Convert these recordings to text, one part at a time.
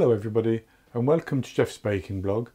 Hello everybody and welcome to Geoff's Baking Blog.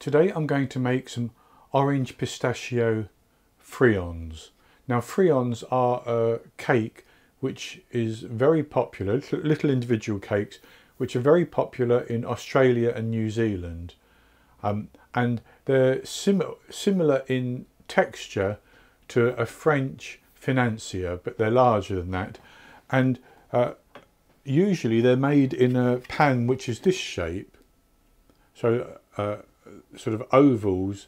Today I'm going to make some orange pistachio friands. Now friands are a cake which is very popular, little individual cakes which are very popular in Australia and New Zealand. Um, and they're sim similar in texture to a French financier, but they're larger than that. And uh, usually they're made in a pan which is this shape, so uh, sort of ovals,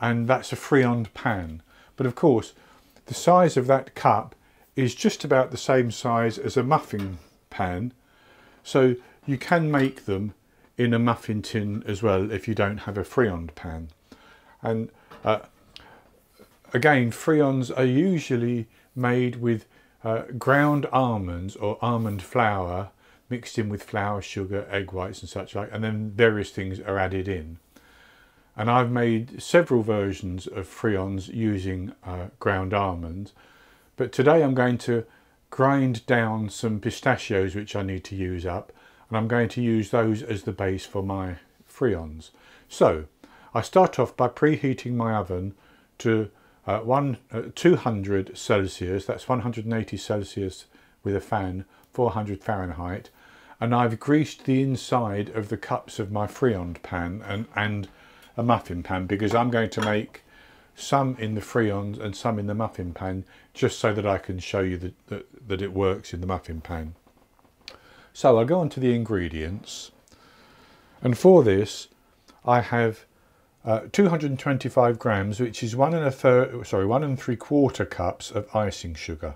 and that's a friand pan. But of course, the size of that cup is just about the same size as a muffin pan, so you can make them in a muffin tin as well if you don't have a friand pan. And uh, again, friands are usually made with uh, ground almonds or almond flour mixed in with flour, sugar, egg whites and such like, and then various things are added in. And I've made several versions of friands using uh, ground almonds, but today I'm going to grind down some pistachios which I need to use up, and I'm going to use those as the base for my friands. So, I start off by preheating my oven to uh, one, uh, 200 Celsius, that's 180 Celsius with a fan, 400 Fahrenheit, and I've greased the inside of the cups of my friand pan and, and a muffin pan because I'm going to make some in the friand and some in the muffin pan just so that I can show you that, that, that it works in the muffin pan. So I'll go on to the ingredients and for this I have uh, 225 grams, which is one and a third, sorry, one and three quarter cups of icing sugar.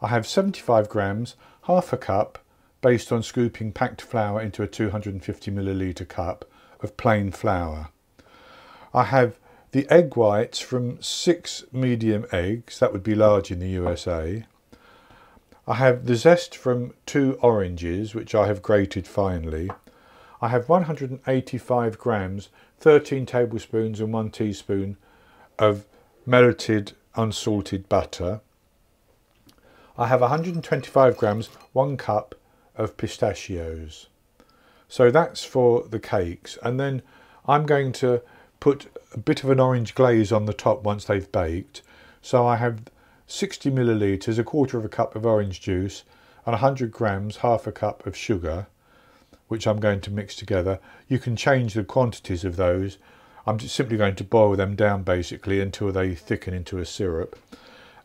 I have 75 grams, half a cup, based on scooping packed flour into a 250 milliliter cup of plain flour. I have the egg whites from six medium eggs, that would be large in the USA. I have the zest from two oranges, which I have grated finely. I have 185 grams, 13 tablespoons and 1 teaspoon of melted unsalted butter. I have 125 grams, 1 cup of pistachios. So that's for the cakes and then I'm going to put a bit of an orange glaze on the top once they've baked. So I have 60 millilitres, a quarter of a cup of orange juice and 100 grams, half a cup of sugar which I'm going to mix together. You can change the quantities of those. I'm just simply going to boil them down basically until they thicken into a syrup.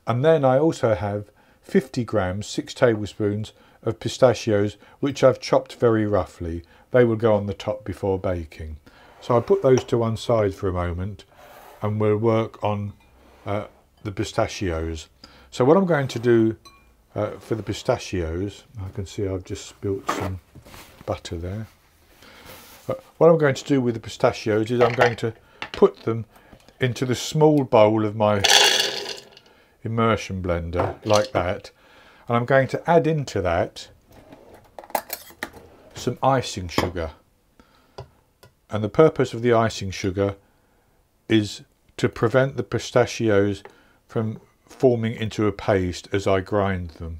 And then I also have 50 grams, 6 tablespoons of pistachios which I've chopped very roughly. They will go on the top before baking. So I'll put those to one side for a moment and we'll work on uh, the pistachios. So what I'm going to do uh, for the pistachios, I can see I've just spilt some butter there. Uh, what I'm going to do with the pistachios is I'm going to put them into the small bowl of my immersion blender like that and I'm going to add into that some icing sugar and the purpose of the icing sugar is to prevent the pistachios from forming into a paste as I grind them.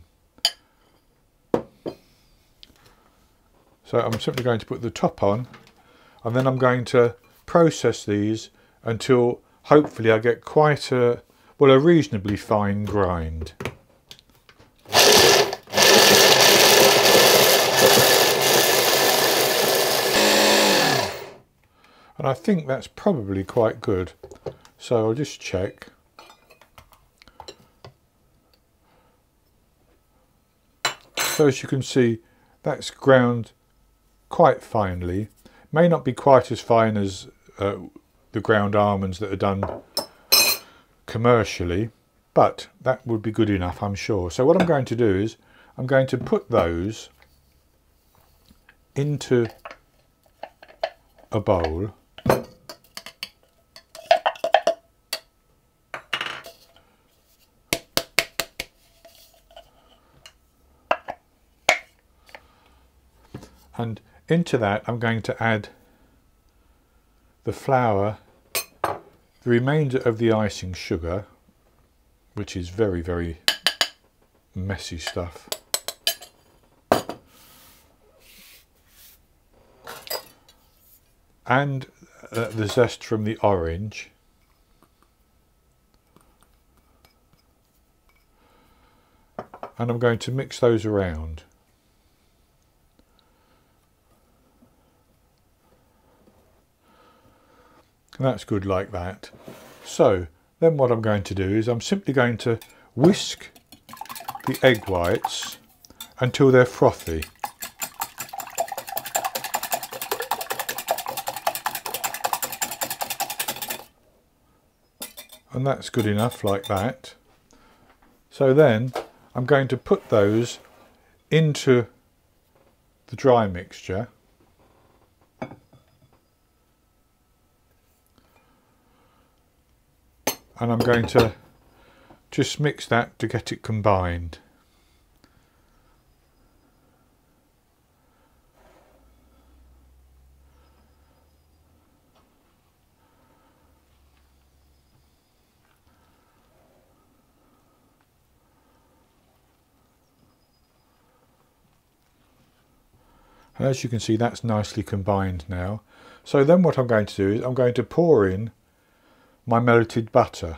So I'm simply going to put the top on and then I'm going to process these until hopefully I get quite a, well a reasonably fine grind. And I think that's probably quite good. So I'll just check. So as you can see, that's ground quite finely. May not be quite as fine as uh, the ground almonds that are done commercially, but that would be good enough, I'm sure. So what I'm going to do is I'm going to put those into a bowl and into that I'm going to add the flour, the remainder of the icing sugar, which is very, very messy stuff. And uh, the zest from the orange. And I'm going to mix those around. That's good like that. So then what I'm going to do is I'm simply going to whisk the egg whites until they're frothy. And that's good enough like that. So then I'm going to put those into the dry mixture and I'm going to just mix that to get it combined. And as you can see that's nicely combined now. So then what I'm going to do is I'm going to pour in my melted butter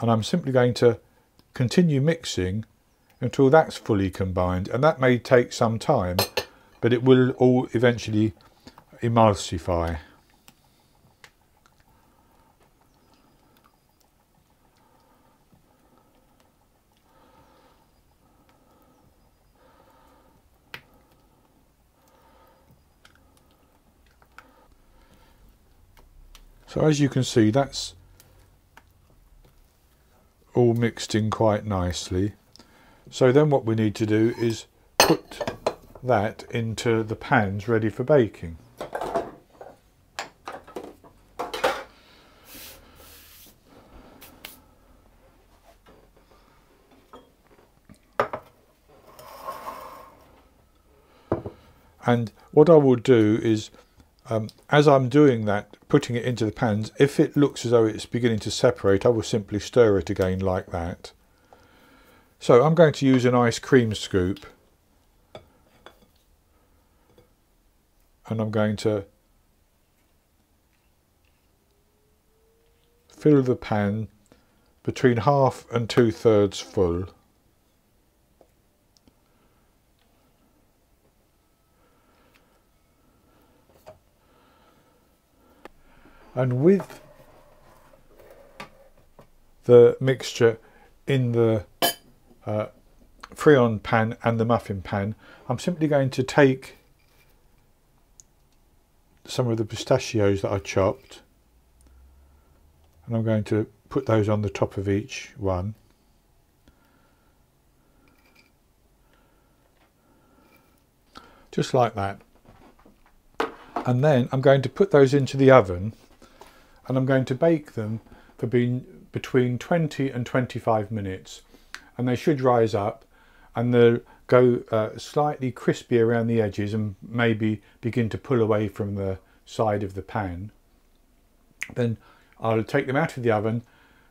and I'm simply going to continue mixing until that's fully combined and that may take some time but it will all eventually emulsify. So as you can see that's all mixed in quite nicely. So then what we need to do is put that into the pans ready for baking. And what I will do is um, as I'm doing that, putting it into the pans, if it looks as though it's beginning to separate, I will simply stir it again like that. So I'm going to use an ice cream scoop. And I'm going to fill the pan between half and two thirds full. And with the mixture in the uh, friand pan and the muffin pan, I'm simply going to take some of the pistachios that I chopped and I'm going to put those on the top of each one. Just like that. And then I'm going to put those into the oven and I'm going to bake them for being between 20 and 25 minutes and they should rise up and they'll go uh, slightly crispy around the edges and maybe begin to pull away from the side of the pan. Then I'll take them out of the oven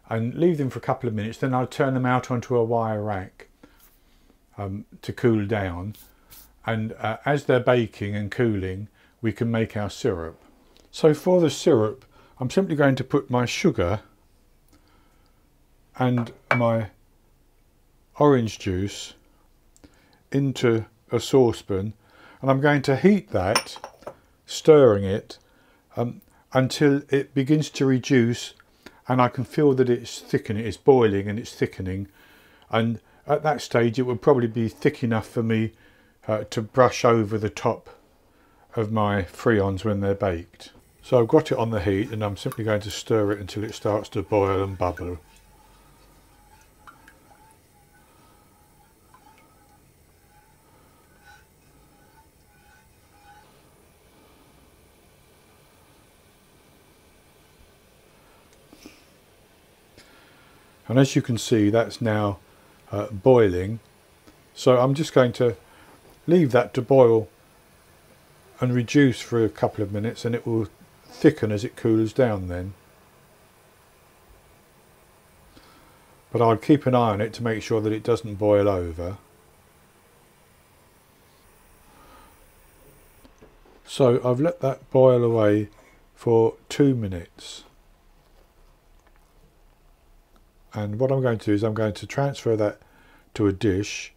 and leave them for a couple of minutes then I'll turn them out onto a wire rack um, to cool down and uh, as they're baking and cooling we can make our syrup. So for the syrup I'm simply going to put my sugar and my orange juice into a saucepan and I'm going to heat that, stirring it um, until it begins to reduce and I can feel that it's thickening, it's boiling and it's thickening and at that stage it would probably be thick enough for me uh, to brush over the top of my friands when they're baked. So I've got it on the heat and I'm simply going to stir it until it starts to boil and bubble. And as you can see that's now uh, boiling so I'm just going to leave that to boil and reduce for a couple of minutes and it will thicken as it cools down then. But I'll keep an eye on it to make sure that it doesn't boil over. So I've let that boil away for two minutes. And what I'm going to do is I'm going to transfer that to a dish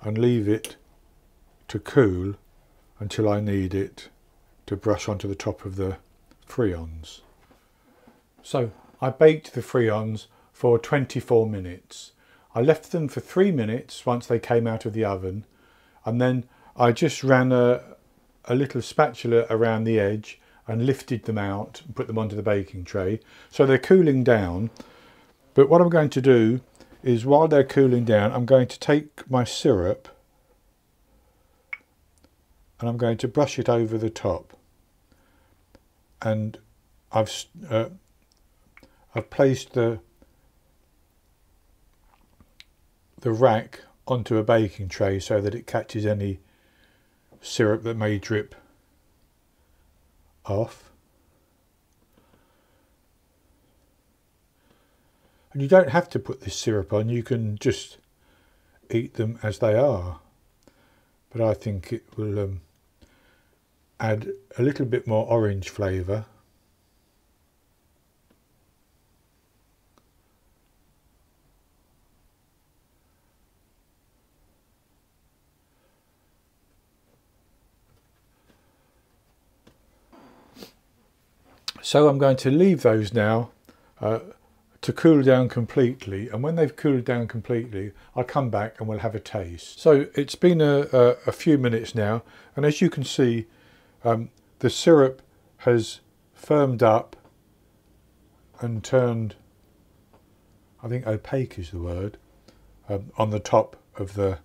and leave it to cool until I need it to brush onto the top of the friands. So I baked the friands for 24 minutes. I left them for three minutes once they came out of the oven and then I just ran a, a little spatula around the edge and lifted them out and put them onto the baking tray. So they're cooling down. But what I'm going to do is while they're cooling down, I'm going to take my syrup and I'm going to brush it over the top. And I've uh, I've placed the the rack onto a baking tray so that it catches any syrup that may drip off. And you don't have to put this syrup on, you can just eat them as they are. But I think it will um, add a little bit more orange flavour. So I'm going to leave those now uh, to cool down completely and when they've cooled down completely I'll come back and we'll have a taste. So it's been a, a, a few minutes now and as you can see um, the syrup has firmed up and turned I think opaque is the word um, on the top of the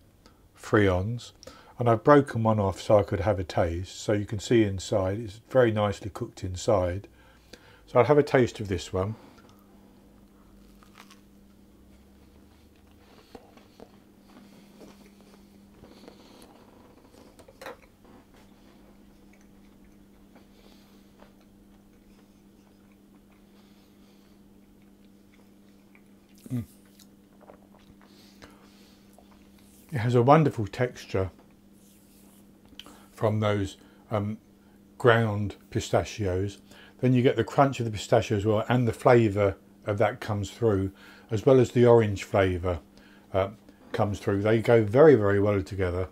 friands and I've broken one off so I could have a taste. So you can see inside it's very nicely cooked inside. So I'll have a taste of this one. A wonderful texture from those um, ground pistachios then you get the crunch of the pistachio as well and the flavour of that comes through as well as the orange flavour uh, comes through. They go very, very well together.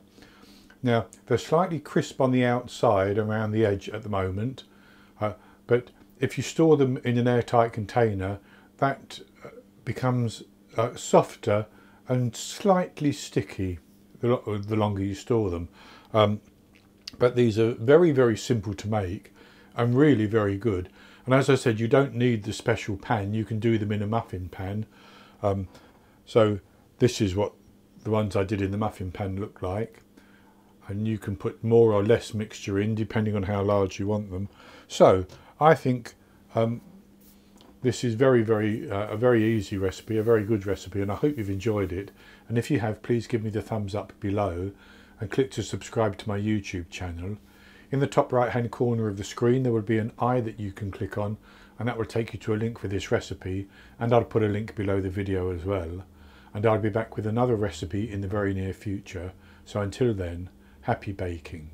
Now, they're slightly crisp on the outside around the edge at the moment, uh, but if you store them in an airtight container, that uh, becomes uh, softer and slightly sticky the, longer you store them. Um, but these are very, very simple to make and really very good. And as I said, you don't need the special pan. You can do them in a muffin pan. Um, so this is what the ones I did in the muffin pan look like. And you can put more or less mixture in depending on how large you want them. So I think um, this is very, very uh, a very easy recipe, a very good recipe, and I hope you've enjoyed it. And if you have, please give me the thumbs up below and click to subscribe to my YouTube channel. In the top right hand corner of the screen there will be an eye that you can click on and that will take you to a link for this recipe and I'll put a link below the video as well and I'll be back with another recipe in the very near future so until then happy baking.